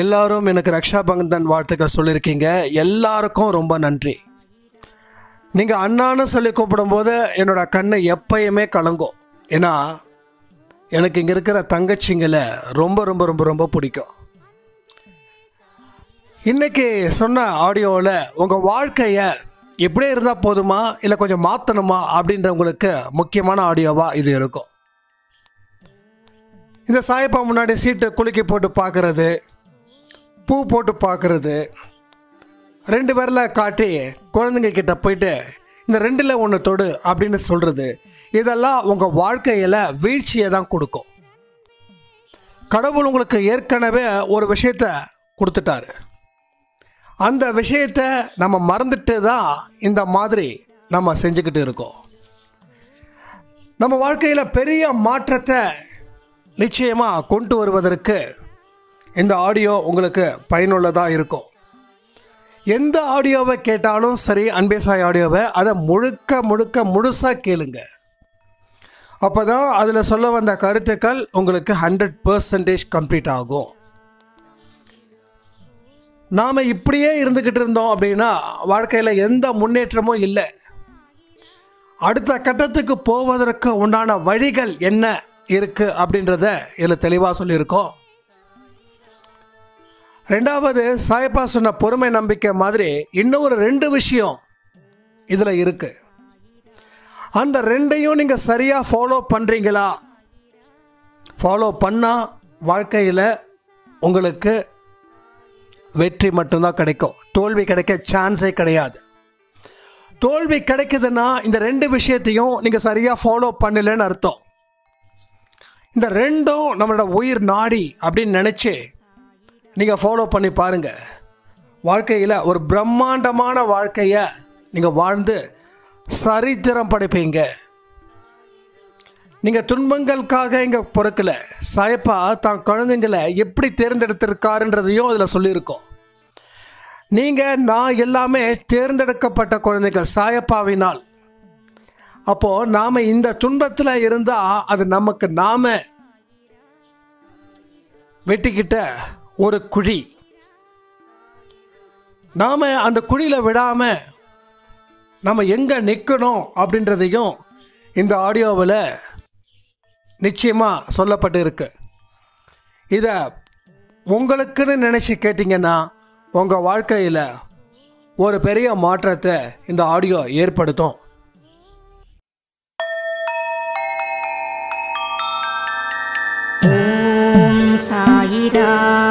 எல்லாரும் எனக்கு ரக்ஷா பந்தன் வாழ்த்துக்கள் சொல்லியிருக்கீங்க. எல்லாருக்கும் ரொம்ப நன்றி. நீங்கள் அண்ணான்னு சொல்லி கூப்பிடும்போது என்னோடய கண்ணு எப்பயுமே கலங்கும். ஏன்னா எனக்கு இங்கே இருக்கிற தங்கச்சிங்களை ரொம்ப ரொம்ப ரொம்ப ரொம்ப பிடிக்கும். இன்றைக்கி சொன்ன ஆடியோவில் உங்கள் வாழ்க்கையை எப்படியே இருந்தால் போதுமா? இல்லை கொஞ்சம் மாற்றணுமா அப்படின்றவங்களுக்கு முக்கியமான ஆடியோவாக இது இருக்கும். இந்த சாயப்பா முன்னாடி சீட்டை குலுக்கி போட்டு பார்க்குறது பூ போட்டு பார்க்குறது ரெண்டு பேரில் காட்டி குழந்தைங்க கிட்ட போயிட்டு இந்த ரெண்டில் ஒன்று தொடு அப்படின்னு சொல்கிறது இதெல்லாம் உங்கள் வாழ்க்கையில் வீழ்ச்சியை தான் கொடுக்கும். கடவுள் உங்களுக்கு ஏற்கனவே ஒரு விஷயத்த கொடுத்துட்டாரு. அந்த விஷயத்தை நம்ம மறந்துட்டு தான் இந்த மாதிரி நம்ம செஞ்சுக்கிட்டு இருக்கோம். நம்ம வாழ்க்கையில் பெரிய மாற்றத்தை நிச்சயமாக கொண்டு வருவதற்கு இந்த ஆடியோ உங்களுக்கு பயனுள்ளதாக இருக்கும். எந்த ஆடியோவை கேட்டாலும் சரி அன்பேசாய் ஆடியோவை அதை முழுக்க முழுக்க முழுசாக கேளுங்க. அப்போ தான் அதில் சொல்ல வந்த கருத்துக்கள் உங்களுக்கு ஹண்ட்ரட் பர்சன்டேஜ் கம்ப்ளீட் ஆகும். நாம் இப்படியே இருந்துக்கிட்டு இருந்தோம் அப்படின்னா வாழ்க்கையில் எந்த முன்னேற்றமும் இல்லை. அடுத்த கட்டத்துக்கு போவதற்கு உண்டான வழிகள் என்ன இருக்குது அப்படின்றத இதில் தெளிவாக சொல்லியிருக்கோம். ரெண்டாவது சாயப்பா சொன்ன பொறுமை நம்பிக்கை மாதிரி இன்னும் ஒரு ரெண்டு விஷயம் இதில் இருக்குது அந்த ரெண்டையும் நீங்கள் சரியாக ஃபாலோ பண்ணுறீங்களா ஃபாலோ பண்ணால் வாழ்க்கையில் உங்களுக்கு வெற்றி மட்டும்தான் கிடைக்கும். தோல்வி கிடைக்க சான்ஸே கிடையாது. தோல்வி கிடைக்குதுன்னா இந்த ரெண்டு விஷயத்தையும் நீங்கள் சரியாக ஃபாலோ பண்ணலன்னு அர்த்தம். இந்த ரெண்டும் நம்மளோட உயிர் நாடி அப்படின்னு நினச்சி நீங்கள் ஃபாலோ பண்ணி பாருங்கள் வாழ்க்கையில் ஒரு பிரம்மாண்டமான வாழ்க்கையை நீங்கள் வாழ்ந்து சரித்திரம் படைப்பீங்க. நீங்கள் துன்பங்களுக்காக இங்கே பொறுக்கல. சாயப்பா தான் குழந்தைங்களை எப்படி தேர்ந்தெடுத்திருக்காருன்றதையும் அதில் சொல்லியிருக்கோம். நீங்கள் நான் எல்லாமே தேர்ந்தெடுக்கப்பட்ட குழந்தைகள் சாயப்பாவினால். அப்போது நாம் இந்த துன்பத்தில் இருந்தால் அது நமக்கு நாம் வெட்டிக்கிட்ட ஒரு குழி. நாம் அந்த குழியில் விடாமல் நம்ம எங்கே நிற்கணும் அப்படின்றதையும் இந்த ஆடியோவில் நிச்சயமாக சொல்லப்பட்டு இருக்கு இதை உங்களுக்குன்னு நினச்சி கேட்டிங்கன்னா உங்கள் வாழ்க்கையில் ஒரு பெரிய மாற்றத்தை இந்த ஆடியோ ஏற்படுத்தும். சாயிரா.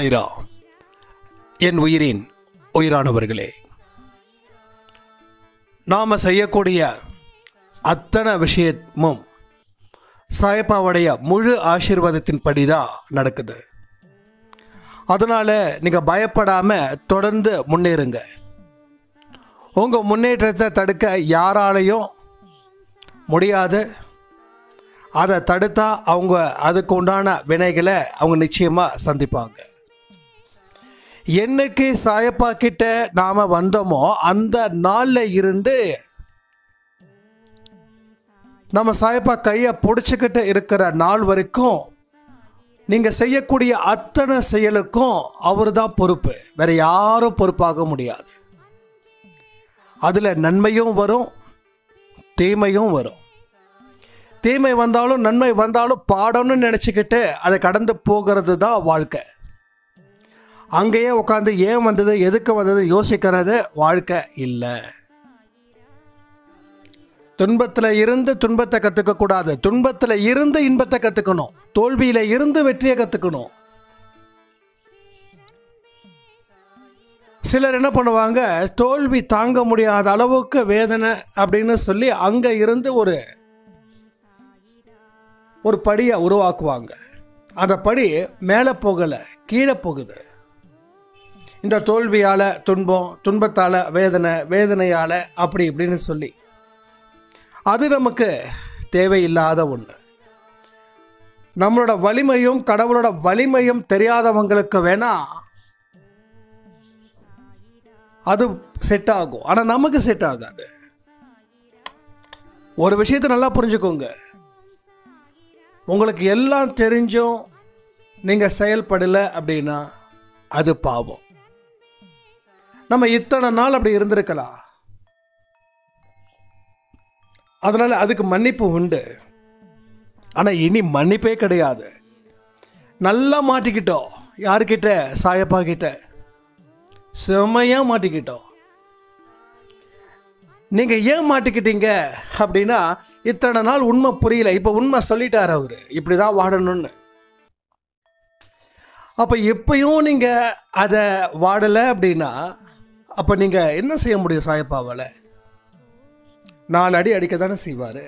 சாய்ரா என் உயிரின் உயிரானவர்களே நாம் செய்யக்கூடிய அத்தனை விஷயமும் சாயப்பாவுடைய முழு ஆசீர்வாதத்தின்படி தான் நடக்குது. அதனால் நீங்கள் பயப்படாமல் தொடர்ந்து முன்னேறுங்க. உங்கள் முன்னேற்றத்தை தடுக்க யாராலையும் முடியாது. அதை தடுத்தா அவங்க அதுக்கு உண்டான வினைகளை அவங்க நிச்சயமாக சந்திப்பாங்க. என்னைக்கு சாயப்பா கிட்ட நாம் வந்தோமோ அந்த நாளில் இருந்து நம்ம சாயப்பா கையை பிடிச்சிக்கிட்டு இருக்கிற நாள் வரைக்கும் நீங்கள் செய்யக்கூடிய அத்தனை செயலுக்கும் அவர் தான் பொறுப்பு. வேற யாரும் பொறுப்பாக முடியாது. அதில் நன்மையும் வரும் தீமையும் வரும். தீமை வந்தாலும் நன்மை வந்தாலும் பாடம்னு நினச்சிக்கிட்டு அதை கடந்து போகிறது தான் வாழ்க்கை. அங்கேயே உட்காந்து ஏன் வந்தது எதுக்கு வந்தது யோசிக்கிறது வாழ்க்கை இல்லை. துன்பத்தில் இருந்து துன்பத்தை கற்றுக்கக்கூடாது துன்பத்தில் இருந்து இன்பத்தை கற்றுக்கணும் தோல்வியில் இருந்து வெற்றியை கற்றுக்கணும் சிலர் என்ன பண்ணுவாங்க தோல்வி தாங்க முடியாத அளவுக்கு வேதனை அப்படின்னு சொல்லி அங்கே இருந்து ஒரு ஒரு படியை உருவாக்குவாங்க. அந்த படி மேலே போகலை கீழே போகுது. இந்த தோல்வியால் துன்பம் துன்பத்தால் வேதனை வேதனையால் அப்படி இப்படின்னு சொல்லி. அது நமக்கு தேவையில்லாத ஒன்று நம்மளோட வலிமையும் கடவுளோட வலிமையும் தெரியாதவங்களுக்கு வேணால் அது செட் ஆகும். ஆனால் நமக்கு செட் ஆகாது. ஒரு விஷயத்தை நல்லா புரிஞ்சுக்கோங்க. உங்களுக்கு எல்லாம் தெரிஞ்சும் நீங்கள் செயல்படலை அப்படின்னா அது பாவம். நம்ம இத்தனை நாள் அப்படி இருந்திருக்கலாம் அதனால் அதுக்கு மன்னிப்பு உண்டு. ஆனால் இனி மன்னிப்பே கிடையாது. நல்லா மாட்டிக்கிட்டோம் யாருக்கிட்ட சாயப்பா கிட்ட. செம்மையாக மாட்டிக்கிட்டோம் நீங்கள் ஏன் மாட்டிக்கிட்டீங்க? அப்படின்னா இத்தனை நாள் உண்மை புரியல. இப்போ உண்மை சொல்லிட்டார் அவர். இப்படி தான் வாடணும்னு. அப்போ எப்பயும் நீங்கள் அதை வாடலை அப்படின்னா அப்போ நீங்கள் என்ன செய்ய முடியும் சாயப்பாவால் நாலு அடி அடிக்க தானே செய்வார்.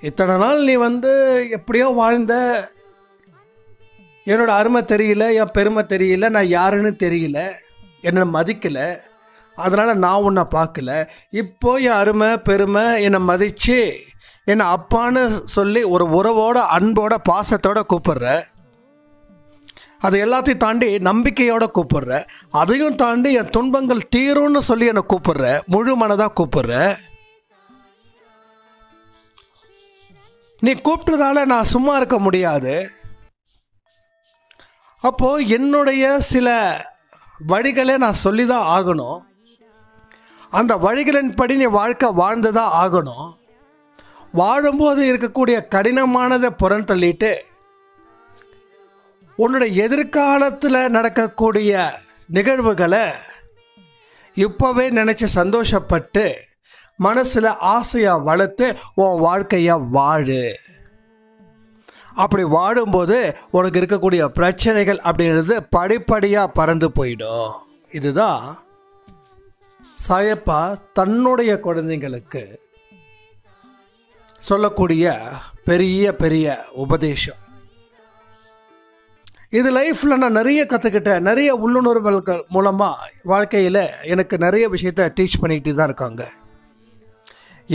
இத்தனை நாள் நீ வந்து எப்படியோ வாழ்ந்த என்னோட அருமை தெரியல என் பெருமை தெரியல நான் யாருன்னு தெரியல. என்னை மதிக்கலை. அதனால் நான் உன்னை பார்க்கல. இப்போ என் அருமை பெருமை என்னை மதித்து என்னை அப்பான்னு சொல்லி ஒரு உறவோட அன்போட பாசத்தோட கூப்பிடுற. அது எல்லாத்தையும் தாண்டி நம்பிக்கையோட கூப்பிடுற. அதையும் தாண்டி என் துன்பங்கள் தீரும்னு சொல்லி என்னை கூப்பிடுற. முழு மனதாக கூப்பிடுற. நீ கூப்பிட்டதால நான் சும்மா இருக்க முடியாது. அப்போ என்னுடைய சில வழிகளை நான் சொல்லி தான் ஆகணும். அந்த வழிகளின்படி நீ வாழ்க்கை வாழ்ந்துதான் ஆகணும். வாழும்போது இருக்கக்கூடிய கடினமானதை புறந்தள்ளிட்டு உன்னுடைய எதிர்காலத்தில் நடக்கக்கூடிய நிகழ்வுகளை இப்போவே நினச்சி சந்தோஷப்பட்டு மனசில் ஆசையாக வளர்த்து உன் வாழ்க்கையை வாழு. அப்படி வாடும்போது உனக்கு இருக்கக்கூடிய பிரச்சனைகள் அப்படின்றது படிப்படியாக பறந்து போயிடும். இதுதான் சாயப்பா தன்னுடைய குழந்தைங்களுக்கு சொல்லக்கூடிய பெரிய பெரிய உபதேசம். இது லைஃப்பில் நான் நிறைய கற்றுக்கிட்டேன் நிறைய உள்ளுணர்வுகள் மூலமாக வாழ்க்கையில் எனக்கு நிறைய விஷயத்த டீச் பண்ணிக்கிட்டு தான் இருக்காங்க.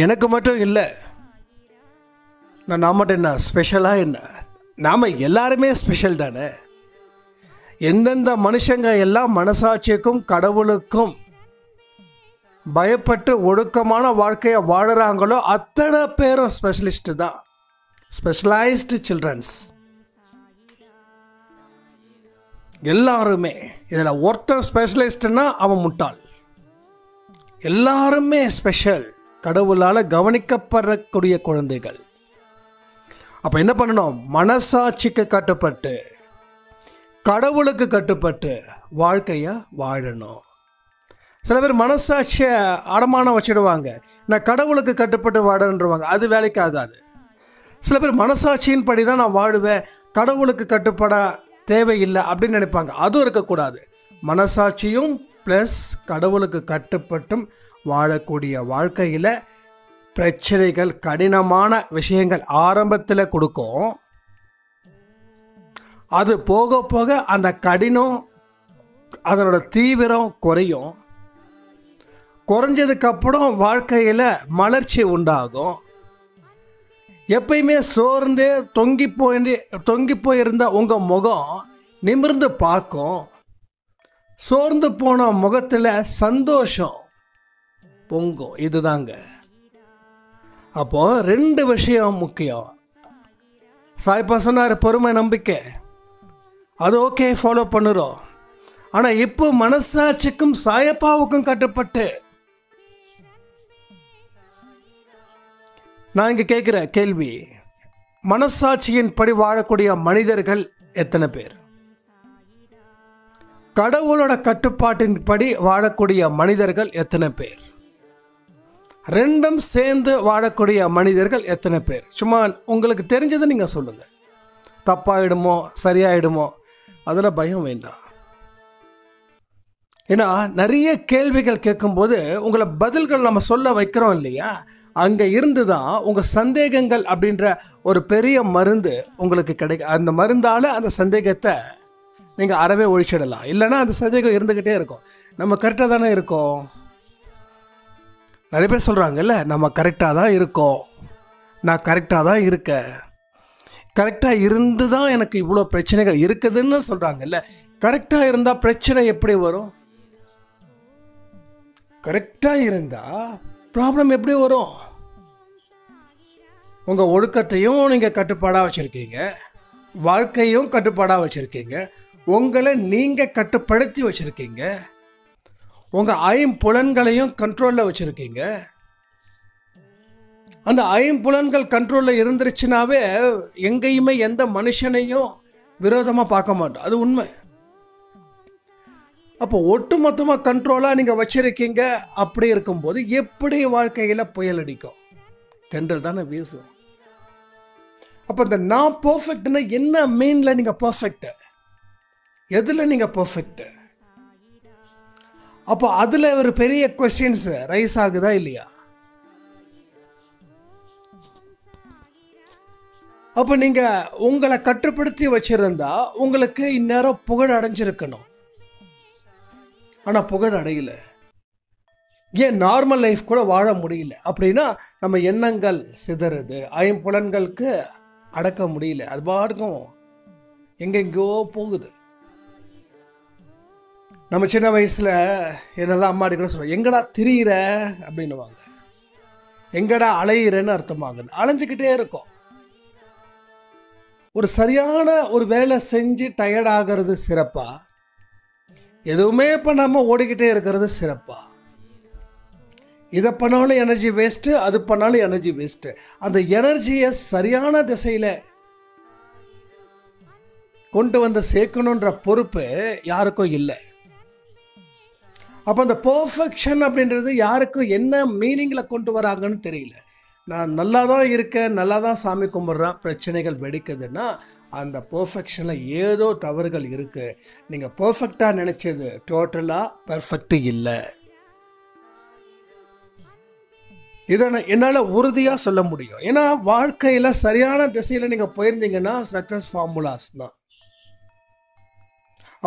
எனக்கு மட்டும் இல்லை. நான் நான் மட்டும் என்ன ஸ்பெஷலாக என்ன? நாம் எல்லாருமே ஸ்பெஷல் தானே? எந்தெந்த மனுஷங்க எல்லாம் மனசாட்சிக்கும் கடவுளுக்கும் பயப்பட்டு ஒழுக்கமான வாழ்க்கையை வாழுறாங்களோ அத்தனை பேரும் ஸ்பெஷலிஸ்ட்டு தான். ஸ்பெஷலைஸ்டு சில்ட்ரன்ஸ் எல்லாருமே இதில் ஒருத்தன் ஸ்பெஷலிஸ்ட்னா அவன் முட்டாள். எல்லாருமே ஸ்பெஷல் கடவுளால் கவனிக்கப்படக்கூடிய குழந்தைகள். அப்போ என்ன பண்ணணும்? மனசாட்சிக்கு கட்டுப்பட்டு கடவுளுக்கு கட்டுப்பட்டு வாழ்க்கையை வாழணும். சில பேர் மனசாட்சியை அடமானம் வச்சுடுவாங்க. நான் கடவுளுக்கு கட்டுப்பட்டு வாடன்றவாங்க அது வேலைக்கு ஆகாது. சில பேர் மனசாட்சியின் படி தான் நான் வாழுவேன். கடவுளுக்கு கட்டுப்பட தேவையில்லை அப்படின்னு நினைப்பாங்க. அதுவும் இருக்கக்கூடாது. மனசாட்சியும் ப்ளஸ் கடவுளுக்கு கட்டுப்பட்டும் வாழக்கூடிய வாழ்க்கையில் பிரச்சனைகள் கடினமான விஷயங்கள் ஆரம்பத்தில் கொடுக்கும். அது போக போக அந்த கடினம் அதனோட தீவிரம் குறையும். குறைஞ்சதுக்கப்புறம் வாழ்க்கையில் மலர்ச்சி உண்டாகும். எப்பயுமே சோர்ந்து தொங்கி போய் தொங்கி போயிருந்த உங்கள் முகம் நிமிர்ந்து பார்க்கும். சோர்ந்து போன முகத்தில் சந்தோஷம் பொங்கும். இதுதாங்க. அப்போ ரெண்டு விஷயம் முக்கியம். சாய்ப்பா சொன்னார் பொறுமை நம்பிக்கை. அது ஓகே ஃபாலோ பண்ணுறோம். ஆனால் இப்போ மனசாட்சிக்கும் சாயப்பாவுக்கும் கட்டுப்பட்டு நான் இங்கே கேட்குற கேள்வி மனசாட்சியின் படி வாழக்கூடிய மனிதர்கள் எத்தனை பேர்? கடவுளோட கட்டுப்பாட்டின் படி வாழக்கூடிய மனிதர்கள் எத்தனை பேர்? ரெண்டும் சேர்ந்து வாழக்கூடிய மனிதர்கள் எத்தனை பேர்? சும்மா உங்களுக்கு தெரிஞ்சதை நீங்கள் சொல்லுங்கள் தப்பாயிடுமோ சரியாயிடுமோ அதில் பயம் வேண்டாம். ஏன்னா நிறைய கேள்விகள் கேட்கும்போது உங்களை பதில்கள் நம்ம சொல்ல வைக்கிறோம் இல்லையா? அங்கே இருந்து தான் உங்கள் சந்தேகங்கள் அப்படின்ற ஒரு பெரிய மருந்து உங்களுக்கு கிடைக்கும் அந்த மருந்தால் அந்த சந்தேகத்தை நீங்கள் அறவே ஒழிச்சிடலாம். இல்லைன்னா அந்த சந்தேகம் இருந்துக்கிட்டே இருக்கும். நம்ம கரெக்டாக தானே இருக்கோம்? நிறைய பேர் சொல்கிறாங்கல்ல நம்ம கரெக்டாக தான் இருக்கோம். நான் கரெக்டாக தான் இருக்கேன். கரெக்டாக இருந்து தான் எனக்கு இவ்வளோ பிரச்சனைகள் இருக்குதுன்னு சொல்கிறாங்கல்ல கரெக்டாக இருந்தால் பிரச்சனை எப்படி வரும்? கரெக்டாக இருந்தால் ப்ராப்ளம் எப்படி வரும்? உங்கள் ஒழுக்கத்தையும் நீங்கள் கட்டுப்பாடாக வச்சுருக்கீங்க. வாழ்க்கையும் கட்டுப்பாடாக வச்சுருக்கீங்க. உங்களை நீங்கள் கட்டுப்படுத்தி வச்சுருக்கீங்க. உங்கள் ஐம்புலன்களையும் கண்ட்ரோலில் வச்சுருக்கீங்க. அந்த ஐம்புலன்கள் கண்ட்ரோலில் இருந்துருச்சுனாவே எங்கேயுமே எந்த மனுஷனையும் விரோதமாக பார்க்க மாட்டோம். அது உண்மை. அப்போ ஒட்டுமொத்தமாக கண்ட்ரோலாக நீங்கள் வச்சுருக்கீங்க. அப்படி இருக்கும்போது எப்படி வாழ்க்கையில் புயல் அடிக்கும்? தென்றல் தானே வீசும். அப்போ இந்த நான் பர்ஃபெக்ட்னா என்ன மீனில் நீங்கள் பர்ஃபெக்ட்டு எதில் நீங்கள் பர்ஃபெக்ட்டு அப்போ அதில் ஒரு பெரிய கொஸ்டின்ஸ் ரைஸ் ஆகுதா இல்லையா? அப்போ நீங்கள் உங்களை கட்டுப்படுத்தி வச்சுருந்தா உங்களுக்கு இந்நேரம் புகழ் அடைஞ்சிருக்கணும். ஆனால் புகழ் அடையலை. ஏன் நார்மல் லைஃப் கூட வாழ முடியல? அப்படின்னா நம்ம எண்ணங்கள் சிதறுது. ஐம்புலன்களுக்கு அடக்க முடியல. அது பாட்டுக்கும் எங்கெங்கோ போகுது. நம்ம சின்ன வயசில் என்னெல்லாம் அம்மாடி கூட சொல்லுவாங்க எங்கடா திரியிற? அப்படின்னுவாங்க. எங்கடா அலையிறேன்னு அர்த்தமாகுது. அலைஞ்சிக்கிட்டே இருக்கும். ஒரு சரியான ஒரு வேலை செஞ்சு டயர்ட் ஆகிறது எதுவுமே பண்ணாமல் ஓடிக்கிட்டே இருக்கிறது சிறப்பாக இதை பண்ணாலும் எனர்ஜி வேஸ்ட்டு அது பண்ணாலும் எனர்ஜி வேஸ்ட்டு அந்த எனர்ஜியை சரியான திசையில் கொண்டு வந்து சேர்க்கணுன்ற பொறுப்பு யாருக்கும் இல்லை. அப்போ அந்த பர்ஃபெக்ஷன் அப்படின்றது யாருக்கும் என்ன மீனிங்கில் கொண்டு வராங்கன்னு தெரியல. நான் நல்லா தான் இருக்கேன் நல்லா தான் சாமி கும்பிட்றேன் பிரச்சனைகள் வெடிக்குதுன்னா அந்த பர்ஃபெக்ஷனில் ஏதோ தவறுகள் இருக்குது நீங்கள் பர்ஃபெக்டாக நினச்சது டோட்டலாக பர்ஃபெக்ட் இல்லை. இதை நான் என்னால் உறுதியாக சொல்ல முடியும். ஏன்னா வாழ்க்கையில் சரியான திசையில் நீங்கள் போயிருந்தீங்கன்னா சக்ஸஸ் ஃபார்முலாஸ் தான்.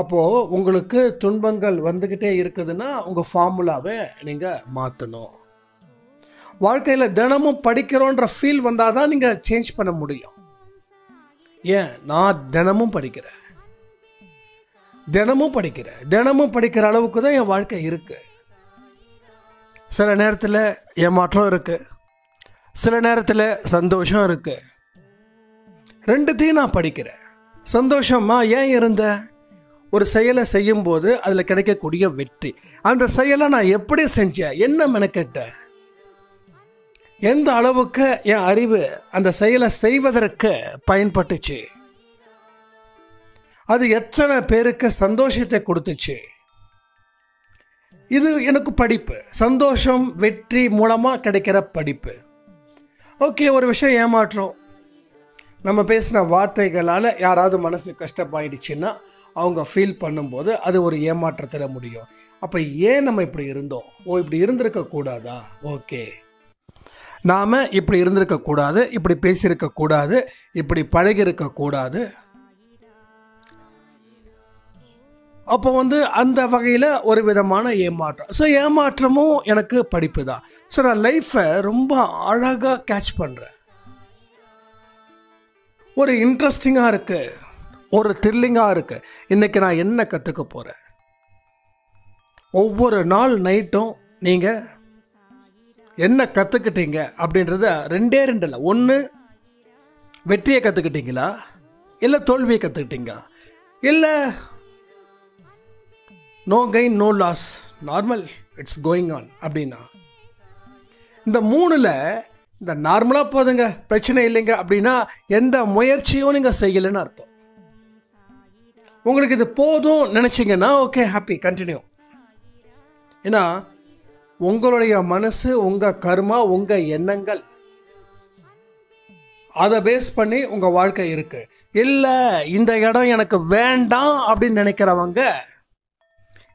அப்போது உங்களுக்கு துன்பங்கள் வந்துக்கிட்டே இருக்குதுன்னா உங்கள் ஃபார்முலாவை நீங்கள் மாற்றணும் வாழ்க்கையில் தினமும் படிக்கிறோன்ற ஃபீல் வந்தால் தான் நீங்கள் சேஞ்ச் பண்ண முடியும். ஏன்? நான் தினமும் படிக்கிறேன். தினமும் படிக்கிறேன். தினமும் படிக்கிற அளவுக்கு தான் என் வாழ்க்கை இருக்குது சில நேரத்தில் ஏமாற்றம் இருக்குது சில நேரத்தில் சந்தோஷம் இருக்குது ரெண்டுத்தையும் நான் படிக்கிறேன். சந்தோஷமா ஏன் இருந்தேன் ஒரு செயலை செய்யும்போது அதில் கிடைக்கக்கூடிய வெற்றி. அந்த செயலை நான் எப்படி செஞ்சேன்? என்ன மெனக்கெட்டேன்? எந்த அளவுக்கு என் அறிவு அந்த செயலை செய்வதற்கு பயன்பட்டுச்சு? அது எத்தனை பேருக்கு சந்தோஷத்தை கொடுத்துச்சு? இது எனக்கு படிப்பு. சந்தோஷம் வெற்றி மூலமாக கிடைக்கிற படிப்பு. ஓகே ஒரு விஷயம் ஏமாற்றம். நம்ம பேசின வார்த்தைகளால் யாராவது மனசு கஷ்டப்பாயிடுச்சுன்னா அவங்க ஃபீல் பண்ணும்போது அது ஒரு ஏமாற்றத்தில் முடியும். அப்போ ஏன் நம்ம இப்படி இருந்தோம்? ஓ இப்படி இருந்திருக்க கூடாதா ஓகே. நாம் இப்படி இருந்திருக்கக்கூடாது இப்படி பேசியிருக்கக்கூடாது இப்படி பழகியிருக்க கூடாது. அப்போ வந்து அந்த வகையில் ஒரு விதமான ஏமாற்றம். ஸோ ஏமாற்றமும் எனக்கு படிப்பு தான் ஸோ நான் லைஃப்பை ரொம்ப அழகாக கேட்ச் பண்ணுறேன் ஒரு இன்ட்ரெஸ்டிங்காக இருக்குது ஒரு த்ரில்லிங்காக இருக்குது இன்றைக்கி நான் என்ன கற்றுக்க போகிறேன் ஒவ்வொரு நாள் நைட்டும் நீங்கள் என்ன கற்றுக்கிட்டீங்க அப்படின்றத ரெண்டே ரெண்டு இல்லை ஒன்று வெற்றியை கற்றுக்கிட்டீங்களா இல்லை தோல்வியை கற்றுக்கிட்டீங்களா இல்லை no gain no loss normal it's going on அப்படின்னா. இந்த மூணில் இந்த நார்மலாக போதுங்க பிரச்சனை இல்லைங்க அப்படின்னா எந்த முயற்சியும் நீங்கள் செய்யலைன்னு அர்த்தம். உங்களுக்கு இது போதும் நினச்சிங்கன்னா ஓகே ஹாப்பி கண்டினியூ ஏன்னா உங்களுடைய மனசு உங்கள் கர்மா உங்கள் எண்ணங்கள். அதை பேஸ் பண்ணி உங்கள் வாழ்க்கை இருக்குது இல்லை இந்த இடம் எனக்கு வேண்டாம் அப்படின்னு நினைக்கிறவங்க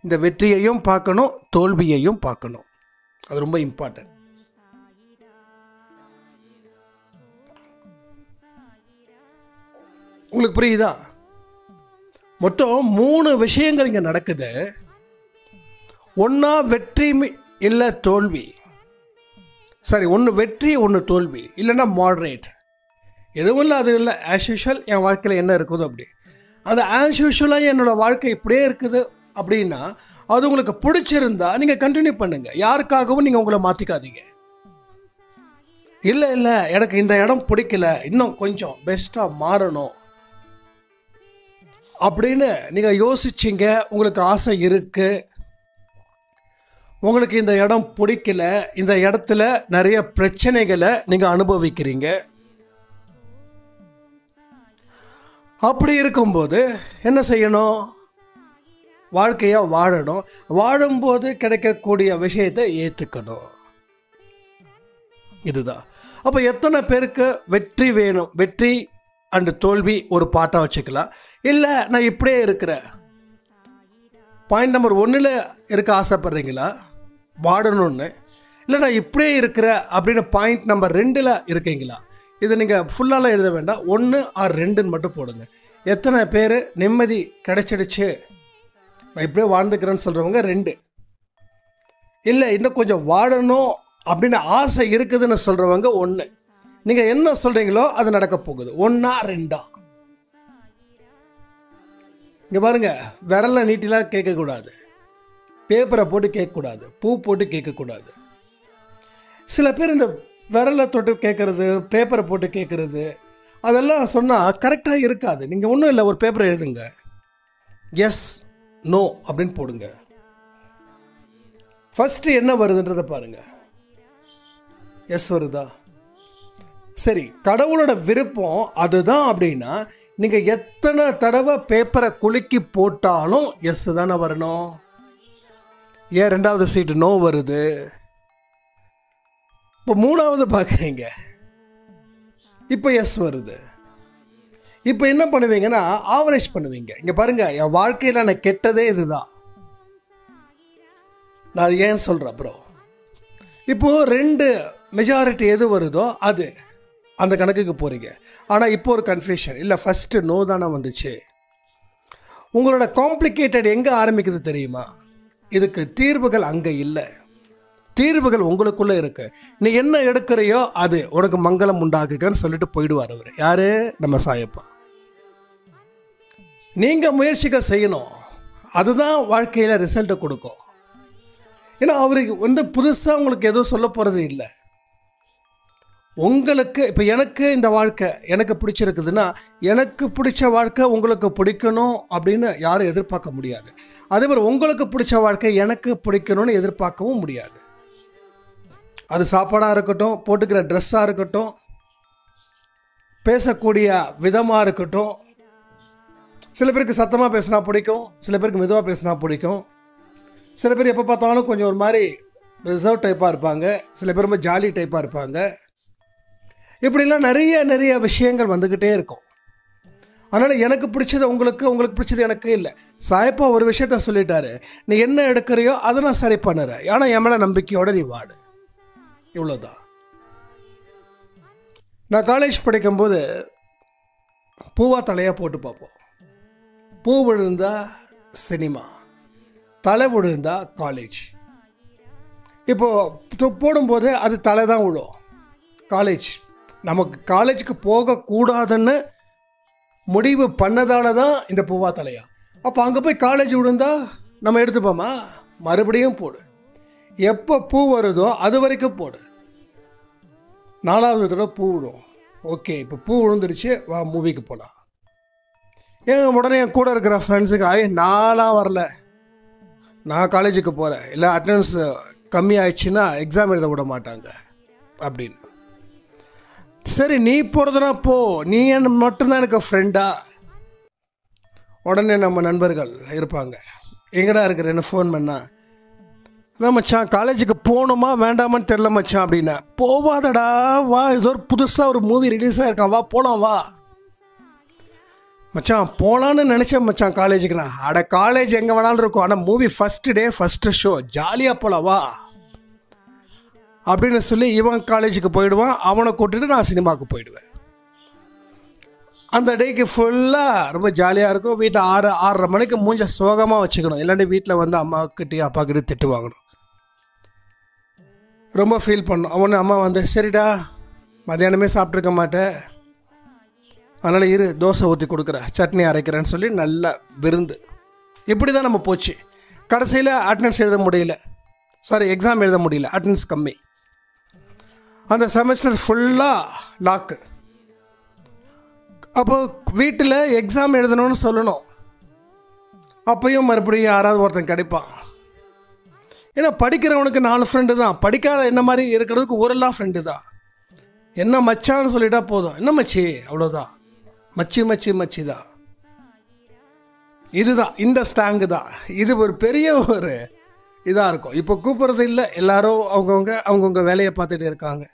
இந்த வெற்றியையும் பார்க்கணும் தோல்வியையும் பார்க்கணும். அது ரொம்ப இம்பார்ட்டன்ட் உங்களுக்கு புரியுதா? மொத்தம் மூணு விஷயங்கள் இங்கே நடக்குது. ஒன்றா வெற்றி இல்லை தோல்வி. சரி ஒன்று வெற்றி ஒன்று தோல்வி. இல்லைன்னா மாடரேட் எதுவும் இல்லை அது இல்லை. ஆஸ் யூஷுவல் என் வாழ்க்கையில் என்ன இருக்குதோ அப்படி. அது ஆஸ் யூஷுவலாக என்னோடய வாழ்க்கை இப்படியே இருக்குது அப்படின்னா அது உங்களுக்கு பிடிச்சிருந்தா நீங்கள் கண்டினியூ பண்ணுங்கள் யாருக்காகவும் நீங்கள் உங்களை மாற்றிக்காதீங்க இல்லை இல்லை எனக்கு இந்த இடம் பிடிக்கல. இன்னும் கொஞ்சம் பெஸ்ட்டாக மாறணும். அப்படின்னு நீங்கள் யோசிச்சிங்க. உங்களுக்கு ஆசை இருக்குது உங்களுக்கு இந்த இடம் பிடிக்கல இந்த இடத்துல நிறைய பிரச்சனைகளை நீங்கள் அனுபவிக்கிறீங்க. அப்படி இருக்கும்போது என்ன செய்யணும்? வாழ்க்கையாக வாழணும். வாழும்போது கிடைக்கக்கூடிய விஷயத்தை ஏற்றுக்கணும் இதுதான். அப்போ எத்தனை பேருக்கு வெற்றி வேணும்? வெற்றி அண்டு தோல்வி ஒரு பாட்டாக வச்சுக்கலாம். இல்லை நான் இப்படியே இருக்கிறேன். பாயிண்ட் நம்பர் ஒன்றில் இருக்க ஆசைப்படுறீங்களா? வாடணும்னு. இல்லை நான் இப்படியே இருக்கிற அப்படின்னு பாயிண்ட் நம்பர் ரெண்டில் இருக்கீங்களா? இதை நீங்கள் ஃபுல்லாலாம் எழுத வேண்டாம். ஒன்று ஆர் ரெண்டுன்னு மட்டும் போடுங்க. எத்தனை பேர் நிம்மதி கிடைச்சிடுச்சு? நான் இப்படியே வாழ்ந்துக்கிறேன்னு சொல்கிறவங்க ரெண்டு. இல்லை இன்னும் கொஞ்சம் வாழணும் அப்படின்னு ஆசை இருக்குதுன்னு சொல்கிறவங்க ஒன்று நீங்கள் என்ன சொல்கிறீங்களோ அது நடக்க போகுது. ஒன்றா ரெண்டா? இங்கே பாருங்கள் விரலை நீட்டிலாம் கேட்கக்கூடாது. பேப்பரை போட்டு கேட்கக்கூடாது பூ போட்டு கேட்கக்கூடாது. சில பேர் இந்த விரலை தொட்டு கேட்குறது பேப்பரை போட்டு கேட்குறது அதெல்லாம் சொன்னால் கரெக்டாக இருக்காது. நீங்கள் ஒன்றும் இல்லை ஒரு பேப்பரை எழுதுங்க. எஸ் நோ அப்படின்னு போடுங்க. ஃபஸ்ட்டு என்ன வருதுன்றதை பாருங்கள் எஸ் வருதா? சரி கடவுளோட விருப்பம் அதுதான் அப்படின்னா நீங்கள் எத்தனை தடவை பேப்பரை குலுக்கி போட்டாலும் எஸ் தானே வரணும்? ஏன் ரெண்டாவது சீட்டு நோ வருது? இப்போ மூணாவது பார்க்குறீங்க. இப்போ எஸ் வருது. இப்போ என்ன பண்ணுவீங்கன்னா ஆவரேஜ் பண்ணுவீங்க. இங்கே பாருங்க என் வாழ்க்கையில் நான் கெட்டதே இதுதான். நான் அது ஏன் சொல்கிறேன் ப்ரோ இப்போது ரெண்டு மெஜாரிட்டி எது வருதோ அது. அந்த கணக்குக்கு போகிறீங்க ஆனால் இப்போ ஒரு கன்ஃபியூஷன் இல்லை ஃபஸ்ட்டு நோ தானே வந்துச்சு. உங்களோட காம்ப்ளிகேட்டட் எங்கே ஆரம்பிக்குது தெரியுமா? இதுக்கு தீர்வுகள் அங்கே இல்லை. தீர்வுகள் உங்களுக்குள்ளே இருக்கு. நீ என்ன எடுக்கிறையோ அது உனக்கு மங்களம் உண்டாக்குகன்னு சொல்லிட்டு போயிடுவார் அவர். யாரு? நம்ம சாயப்பா. நீங்கள் முயற்சிகள் செய்யணும். அதுதான் வாழ்க்கையில் ரிசல்ட்டை கொடுக்கும். ஏன்னா அவருக்கு வந்து புதுசாக உங்களுக்கு எதுவும் சொல்ல போகிறது இல்லை. உங்களுக்கு இப்போ எனக்கு இந்த வாழ்க்கை எனக்கு பிடிச்சிருக்குதுன்னா எனக்கு பிடிச்ச வாழ்க்கை உங்களுக்கு பிடிக்கணும் அப்படின்னு யாரும் எதிர்பார்க்க முடியாது. அதே மாதிரி உங்களுக்கு பிடிச்ச வாழ்க்கை எனக்கு பிடிக்கணும்னு எதிர்பார்க்கவும் முடியாது. அது சாப்பாடாக இருக்கட்டும் போட்டுக்கிற ட்ரெஸ்ஸாக இருக்கட்டும் பேசக்கூடிய விதமாக இருக்கட்டும் சில பேருக்கு சத்தமாக பேசினா பிடிக்கும் சில பேருக்கு மெதுவாக பேசினா பிடிக்கும். சில பேர் எப்போ பார்த்தாலும் கொஞ்சம் ஒரு மாதிரி ரிசர்வ் டைப்பாக இருப்பாங்க சில பேர் ரொம்ப ஜாலி டைப்பாக இருப்பாங்க. இப்படிலாம் நிறைய நிறைய விஷயங்கள் வந்துக்கிட்டே இருக்கும். அதனால் எனக்கு பிடிச்சது உங்களுக்கு உங்களுக்கு பிடிச்சது எனக்கு இல்லை. சாயப்பா ஒரு விஷயத்த சொல்லிட்டாரு. நீ என்ன எடுக்கிறியோ அதை நான் சரி பண்ணுறேன். ஆனால் என் மேலே நம்பிக்கையோடு நீ வாடு. இவ்வளோதான் நான் காலேஜ் படிக்கும்போது பூவா தலையாக போட்டு பார்ப்போம். பூ விழுந்தா சினிமா தலை விழுந்தா காலேஜ் இப்போது போடும்போது அது தலை தான் விழும். காலேஜ் நமக்கு காலேஜுக்கு போகக்கூடாதுன்னு முடிவு பண்ணதால தான் இந்த பூவா தலையா. அப்போ அங்கே போய் காலேஜ் விழுந்தா நம்ம எடுத்துப்போமா? மறுபடியும் போடு. எப்போ பூ வருதோ அது வரைக்கும் போடு. நாலாவது தடவை பூ விடும். ஓகே இப்போ பூ விழுந்துருச்சு வா மூவிக்கு போகலாம் ஏன் உடனே என் கூட இருக்கிற ஃப்ரெண்ட்ஸுக்கு ஆய் நான்லாம் வரல. நான் காலேஜுக்கு போகிறேன் இல்லை அட்டண்டன்ஸ் கம்மி ஆயிடுச்சுன்னா எக்ஸாம் எழுத விட மாட்டாங்க. அப்படின்னு. சரி நீ போகிறதுனா போ. நீ என் மட்டும்தான் எனக்கு ஃப்ரெண்டா உடனே நம்ம நண்பர்கள் இருப்பாங்க. எங்கடா இருக்கிற? என்ன ஃபோன் பண்ணா? அதான் மச்சான் காலேஜுக்கு போகணுமா? வேண்டாமான்னு தெரில மச்சான் அப்படின்னா. போவாதடா. வா ஏதோ ஒரு புதுசாக ஒரு மூவி ரிலீஸ் ஆகிருக்கான் வா போகலாம் வா. மச்சான் போகலான்னு நினச்சேன் மச்சான் காலேஜுக்கு நான். அட காலேஜ் எங்கே வேணாலும் இருக்கும். ஆனால் movie first day first show ஜாலியாக போகலாம் வா. அப்படின்னு சொல்லி இவன் காலேஜுக்கு போயிடுவான் அவனை கூட்டிட்டு நான் சினிமாவுக்கு போயிடுவேன். அந்த டேக்கு ஃபுல்லாக ரொம்ப ஜாலியாக இருக்கும். வீட்டை ஆறு ஆறரை மணிக்கு மூஞ்ச சோகமாக வச்சுக்கணும். இல்லாட்டி வீட்டில் வந்து அம்மாக்கிட்டே அப்பாக்கிட்டே திட்டு வாங்கணும். ரொம்ப ஃபீல் பண்ணும். அவனு அம்மா வந்து சரிடா மதியானமே சாப்பிட்ருக்க மாட்டேன் அதனால் இரு தோசை ஊற்றி கொடுக்குற சட்னி அரைக்கிறேன்னு சொல்லி நல்ல விருந்து. இப்படி தான் நம்ம போச்சு. கடைசியில் அட்டண்டன்ஸ் எழுத முடியல. சாரி எக்ஸாம் எழுத முடியல. அட்டண்டன்ஸ் கம்மி. அந்த செமஸ்டர் ஃபுல்லாக லாக்கு அப்போது வீட்டில் எக்ஸாம் எழுதணும்னு சொல்லணும். அப்பையும் மறுபடியும் யாராவது ஒருத்தன் கிடைப்பான். ஏன்னா படிக்கிறவனுக்கு நாலு ஃப்ரெண்டு தான். படிக்காத என்ன மாதிரி இருக்கிறதுக்கு ஒருலாம் ஃப்ரெண்டு தான். என்ன மச்சான்னு சொல்லிட்டா போதும். என்ன மச்சி? அவ்வளோதான் மச்சி மச்சி மச்சி தான். இதுதான். இந்த ஸ்டாங்கு தான். இது ஒரு பெரிய ஒரு இதாக இருக்கும். இப்போ கூப்பிட்றது இல்லை. எல்லாரும் அவங்கவுங்க அவங்கவுங்க வேலையை பார்த்துட்டு இருக்காங்க.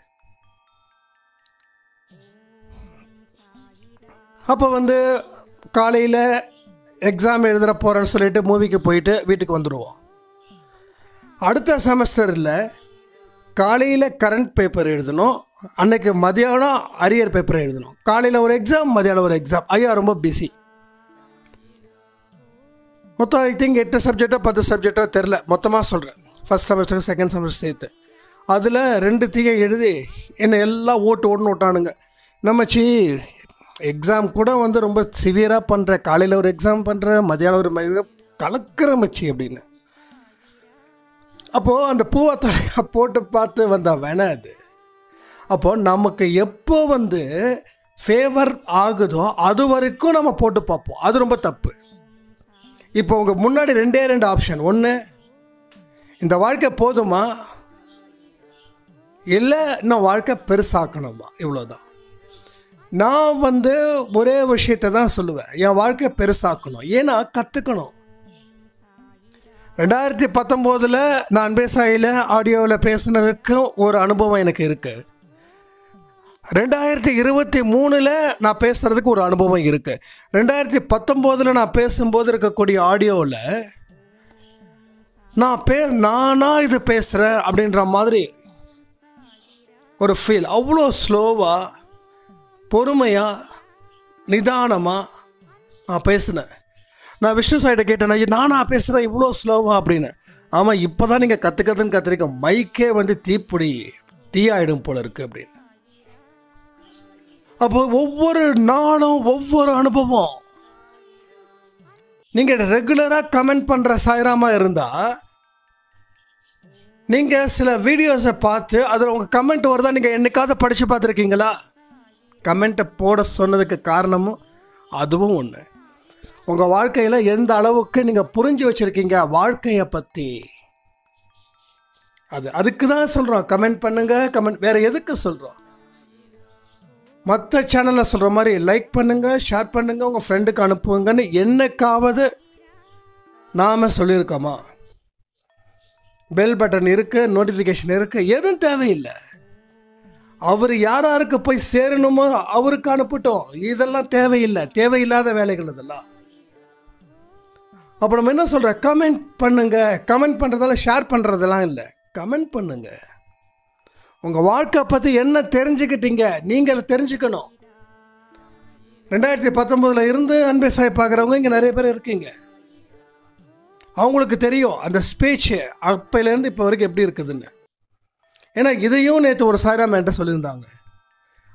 அப்போ வந்து காலையில் எக்ஸாம் எழுதுற போகிறேன்னு சொல்லிட்டு மூவிக்கு போயிட்டு வீட்டுக்கு வந்துடுவோம் அடுத்த செமஸ்டரில் காலையில் கரண்ட் பேப்பர் எழுதணும். அன்னைக்கு மதியானம் அரியர் பேப்பர் எழுதணும். காலையில் ஒரு எக்ஸாம் மதியானம் ஒரு எக்ஸாம் ஐயா ரொம்ப பிஸி மொத்தம் ஐ திங்க் எட்டு சப்ஜெக்டோ பத்து சப்ஜெக்டோ தெரில மொத்தமாக சொல்கிறேன் ஃபஸ்ட் செமஸ்டர் செகண்ட் செமஸ்டர் சேர்த்து. அதில் ரெண்டு தீயை எழுதி என்னை எல்லாம் ஓட்டு ஓட்டுன்னு விட்டானுங்க. நம்மச்சி எக்ஸாம் கூட வந்து ரொம்ப சிவியராக பண்ணுற காலையில் ஒரு எக்ஸாம் பண்ணுற மதியானம் ஒரு மதியம் கலக்கிற மச்சி அப்படின்னு. அப்போது அந்த பூவாத்தலையை போட்டு பார்த்து வந்தால் வேணா அது. அப்போது நமக்கு எப்போ வந்து ஃபேவர் ஆகுதோ அது வரைக்கும் நம்ம போட்டு பார்ப்போம். அது ரொம்ப தப்பு. இப்போ உங்கள் முன்னாடி ரெண்டே ரெண்டு ஆப்ஷன் ஒன்று இந்த வாழ்க்கை போதுமா? இல்லை இன்னும் வாழ்க்கை பெருசாக்கணுமா? இவ்வளோதான் நான் வந்து ஒரே விஷயத்தை தான் சொல்லுவேன். என் வாழ்க்கை பெருசாக்கணும். ஏன்னா கற்றுக்கணும் ரெண்டாயிரத்தி பத்தொம்போதில் நான் பேசாயில் ஆடியோவில் பேசினதுக்கும் ஒரு அனுபவம் எனக்கு இருக்குது ரெண்டாயிரத்தி இருபத்தி மூணில் நான் பேசுகிறதுக்கு ஒரு அனுபவம் இருக்குது ரெண்டாயிரத்தி பத்தொம்போதில் நான் பேசும்போது இருக்கக்கூடிய ஆடியோவில் நான் பே நானாக இது பேசுகிறேன் அப்படின்ற மாதிரி ஒரு ஃபீல் அவ்வளோ ஸ்லோவாக பொறுமையாக நிதானமாக நான் பேசினேன். நான் விஷ்ணு சாயிட்ட கேட்டேன் நானா பேசுகிறேன் இவ்வளோ ஸ்லோவா அப்படின்னு. ஆமாம் இப்போ தான் நீங்கள் கற்றுக்கிறதுன்னு கற்றுருக்க மைக்கே வந்து தீப்பிடி தீயாயிடும் போல இருக்குது அப்படின்னு. அப்போ ஒவ்வொரு நாளும் ஒவ்வொரு அனுபவம். நீங்கள் ரெகுலராக கமெண்ட் பண்ணுற சாயராமா இருந்தால் நீங்கள் சில வீடியோஸை பார்த்து அதில் உங்கள் கமெண்ட் வருதா நீங்கள் என்னைக்காவது படித்து பார்த்துருக்கீங்களா? கமெண்ட்டை போட சொன்னதுக்கு காரணமும் அதுவும் ஒன்று உங்கள் வாழ்க்கையில் எந்த அளவுக்கு நீங்கள் புரிஞ்சு வச்சுருக்கீங்க வாழ்க்கையை பற்றி அது அதுக்கு தான் சொல்கிறோம் கமெண்ட் பண்ணுங்கள் கமெண்ட் வேறு எதுக்கு சொல்கிறோம் மற்ற சேனலில் சொல்கிற மாதிரி லைக் பண்ணுங்கள் ஷேர் பண்ணுங்கள் உங்கள் ஃப்ரெண்டுக்கு அனுப்புங்கன்னு என்னைக்காவது நாம் சொல்லியிருக்கோமா? பெல் பட்டன் இருக்குது நோட்டிஃபிகேஷன் இருக்குது எதுவும் தேவையில்லை. அவர் யார் யாருக்கு போய் சேரணுமோ அவருக்கு அனுப்பட்டும். இதெல்லாம் தேவையில்லை. தேவையில்லாத வேலைகள் இதெல்லாம். அப்போ நம்ம என்ன சொல்கிற கமெண்ட் பண்ணுங்க. கமெண்ட் பண்ணுறதால ஷேர் பண்ணுறதெல்லாம் இல்லை. கமெண்ட் பண்ணுங்க. உங்கள் வாழ்க்கை பற்றி என்ன தெரிஞ்சுக்கிட்டீங்க? நீங்கள் தெரிஞ்சுக்கணும். ரெண்டாயிரத்தி பத்தொம்போதில் இருந்து அன்பே சாய் பார்க்குறவங்க இங்கே நிறைய பேர் இருக்கீங்க. அவங்களுக்கு தெரியும் அந்த ஸ்பீச்சு அப்பையிலேருந்து இப்போ வரைக்கும் எப்படி இருக்குதுன்னு. ஏன்னா இதையும் நேற்று ஒரு சாய்ராம் என்கிட்ட சொல்லியிருந்தாங்க.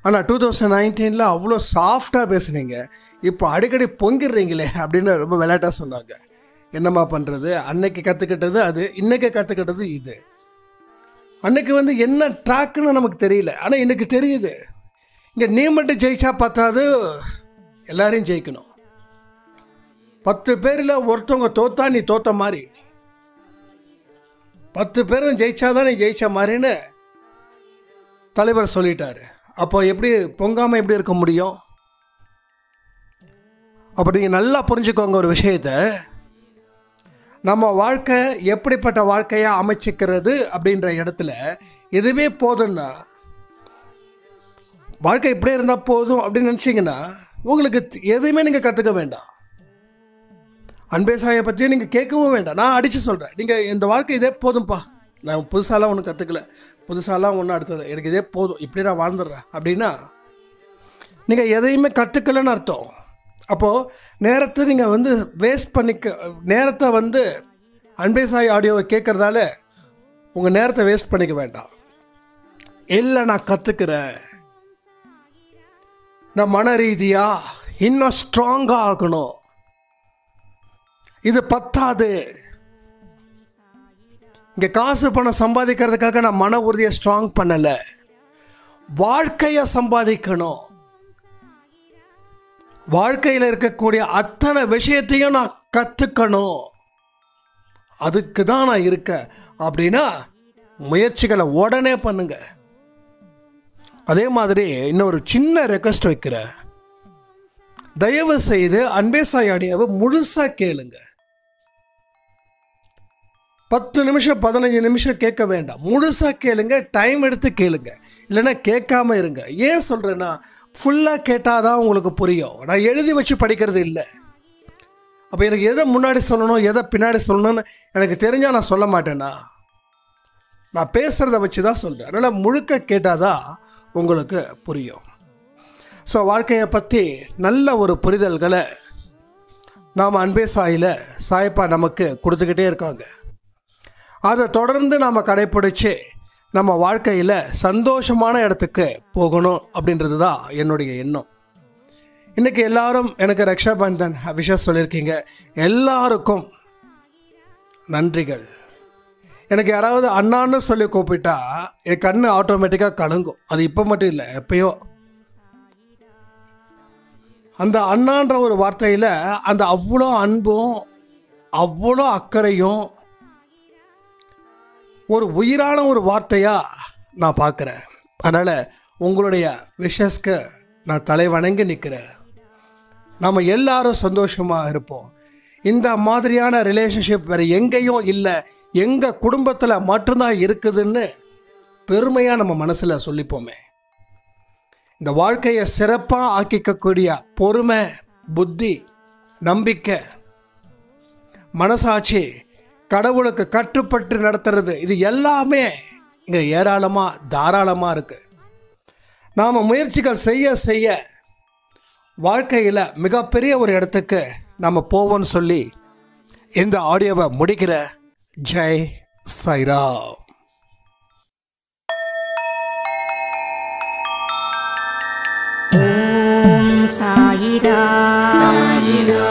ஆனால் டூ தௌசண்ட் நைன்டீனில் அவ்வளோ சாஃப்டாக பேசுனீங்க. இப்போ அடிக்கடி பொங்கிடுறீங்களே அப்படின்னு ரொம்ப விளையாட்டாக சொன்னாங்க. என்னம்மா பண்ணுறது அன்னைக்கு கற்றுக்கிட்டது அது இன்றைக்கி கற்றுக்கிட்டது இது. அன்னைக்கு வந்து என்ன ட்ராக்குன்னு நமக்கு தெரியல. ஆனால் இன்றைக்கு தெரியுது. இங்கே நீ மட்டும் ஜெயிச்சா பத்தாது. எல்லாரையும் ஜெயிக்கணும். பத்து பேரில் ஒருத்தவங்க தோத்தா நீ தோத்த மாதிரி. பத்து பேரும் ஜெயிச்சாதானே நீ ஜெயிச்ச மாதிரின்னு தலைவர் சொல்லிட்டார். அப்போ எப்படி பொங்காமல் எப்படி இருக்க முடியும்? அப்போ நீங்கள் நல்லா புரிஞ்சுக்கோங்க ஒரு விஷயத்தை. நம்ம வாழ்க்கை எப்படிப்பட்ட வாழ்க்கையாக அமைச்சிக்கிறது அப்படின்ற இடத்துல எதுவே போதும்னா வாழ்க்கை இப்படியே இருந்தால் போதும் அப்படின்னு நினச்சிங்கன்னா உங்களுக்கு எதுவுமே நீங்கள் கற்றுக்க வேண்டாம். அன்பே சாயை நீங்கள் கேட்கவும் வேண்டாம். நான் அடித்து சொல்கிறேன் நீங்கள் இந்த வாழ்க்கை இதே போதும்ப்பா நான் புதுசாலாம் ஒன்றும் கற்றுக்கல புதுசாலாம் ஒன்றும் அடுத்தது. எனக்கு இதே போதும். இப்படி நான் வாழ்ந்துடுறேன். அப்படின்னா நீங்கள் எதையுமே கற்றுக்கலன்னு அர்த்தம். அப்போது நேரத்தை நீங்கள் வந்து வேஸ்ட் பண்ணிக்க நேரத்தை வந்து அன்பே சாய் ஆடியோவை கேட்குறதால உங்கள் நேரத்தை வேஸ்ட் பண்ணிக்க வேண்டாம். இல்லை நான் கற்றுக்கிறேன் நான் மன ரீதியாக இன்னும் ஸ்ட்ராங்காக ஆகணும். இது பத்தாது. இங்கே காசு பணம் சம்பாதிக்கிறதுக்காக நான் மன உறுதியை ஸ்ட்ராங் பண்ணலை. வாழ்க்கையை சம்பாதிக்கணும். வாழ்க்கையில் இருக்கக்கூடிய அத்தனை விஷயத்தையும் நான் கற்றுக்கணும் அதுக்கு தான் நான் இருக்கேன். அப்படின்னா முயற்சிகளை உடனே பண்ணுங்க. அதே மாதிரி இன்னொரு சின்ன ரெக்வஸ்ட் வைக்கிறேன். தயவு செய்து அன்பே முழுசாக கேளுங்கள் பத்து நிமிஷம் பதினஞ்சு நிமிஷம் கேட்க வேண்டாம். முழுசாக கேளுங்க டைம் எடுத்து கேளுங்க. இல்லைன்னா கேட்காம இருங்க. ஏன் சொல்கிறேன்னா ஃபுல்லாக கேட்டால் தான் உங்களுக்கு புரியும். நான் எழுதி வச்சு படிக்கிறது இல்லை. அப்போ எனக்கு எதை முன்னாடி சொல்லணும் எதை பின்னாடி சொல்லணும்னு எனக்கு தெரிஞ்சால் நான் சொல்ல மாட்டேன்னா? நான் பேசுகிறத வச்சு தான் சொல்கிறேன் அதனால் முழுக்க கேட்டால் தான் உங்களுக்கு புரியும். ஸோ வாழ்க்கையை பற்றி நல்ல ஒரு புரிதல்களை நாம் அன்பே சாயில் சாயப்பா நமக்கு கொடுத்துக்கிட்டே இருக்காங்க. அதை தொடர்ந்து நாம் கடைப்பிடிச்சு நம்ம வாழ்க்கையில் சந்தோஷமான இடத்துக்கு போகணும் அப்படின்றது தான் என்னுடைய எண்ணம். இன்றைக்கி எல்லாரும் எனக்கு ரக்ஷாபந்தன் விஷயம் சொல்லியிருக்கீங்க. எல்லாருக்கும் நன்றிகள். எனக்கு யாராவது அண்ணான்னு சொல்லி கூப்பிட்டா என் கண்ணு ஆட்டோமேட்டிக்காக கலங்கும். அது இப்போ மட்டும் இல்லை எப்பயோ. அந்த அண்ணான்ற ஒரு வார்த்தையில் அந்த அவ்வளோ அன்பும் அவ்வளோ அக்கறையும் ஒரு உயிரான ஒரு வார்த்தையாக நான் பார்க்குறேன். அதனால் உங்களுடைய விஷஸ்க்கு நான் தலை வணங்கி நிற்கிறேன். நம்ம எல்லாரும் சந்தோஷமாக இருப்போம். இந்த மாதிரியான ரிலேஷன்ஷிப் வேறு எங்கேயும் இல்லை. எங்கள் குடும்பத்தில் மட்டும்தான் இருக்குதுன்னு பெருமையாக நம்ம மனசில் சொல்லிப்போமே. இந்த வாழ்க்கையை சிறப்பாக ஆக்கிக்கக்கூடிய பொறுமை புத்தி நம்பிக்கை மனசாட்சி கடவுளுக்கு கட்டுப்பட்டு நடத்துறது. இது எல்லாமே இங்கே ஏராளமாக தாராளமாக இருக்குது நாம் முயற்சிகள் செய்ய செய்ய வாழ்க்கையில் மிகப்பெரிய ஒரு இடத்துக்கு நம்ம போவோம்னு சொல்லி இந்த ஆடியோவை முடிக்கிற ஜெய் சைராம் சாயிரா சாயிரா